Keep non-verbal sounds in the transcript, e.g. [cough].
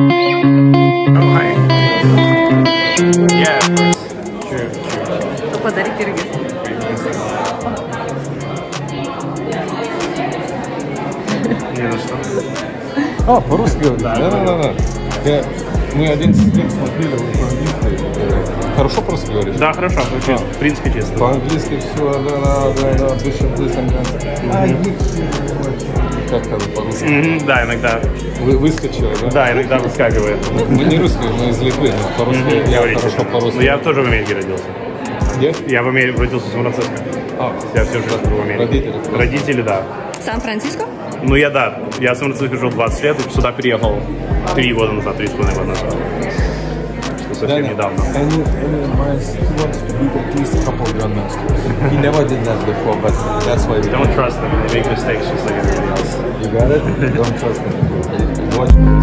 Oh, hi. Yeah, of course. True, true. То подари киргиз. Не за что. А, по-русски говорит? Да, да, да. да. Я- мы 11 лет смотрели вы по-английски. Э, Хорошо просто говоришь? Да, хорошо, чисто. В принципе, чисто. По-английски все, да, да, да, да. А, Как это по-русски? Мгм, Да, иногда. Вы, выскочили, да? Да, иногда выскакивает. Мы не русские, мы из Литвы, но по-русски Мгм, я говорите. хорошо по-русски. Ну, я тоже в Америке родился. Где? Я в Америке родился в Сан-Франциско. А, Я всю жизнь в Америке. Родители? Родители, да. Сан-Франциско? Ну, я, да. Я в Сан-Франциско жил 20 лет, и сюда переехал 3 года назад, 3,5 года назад. Что совсем недавно. And, and my he wants to beat at least a couple of grandmasters. He never did that before, but that's why we Don't trust them. They make mistakes just like everybody else. You got it? [laughs] Don't trust him. Watch.